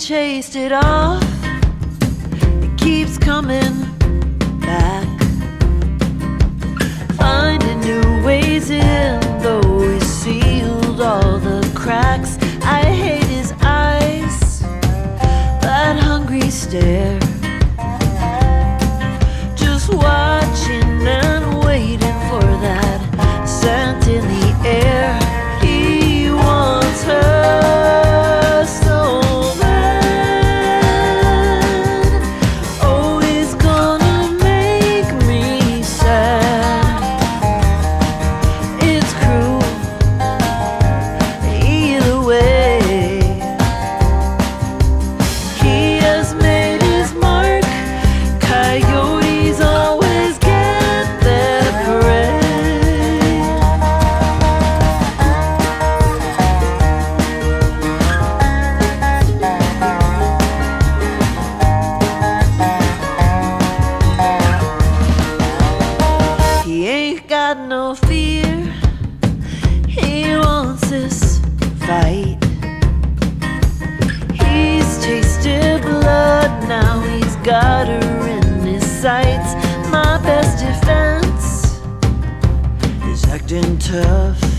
chased it off, it keeps coming back. Finding new ways in, though we sealed all the cracks. I hate his eyes, that hungry stare. Just watching and waiting for that scent in the air. Fear. He wants this fight. He's tasted blood, now he's got her in his sights. My best defense is acting tough.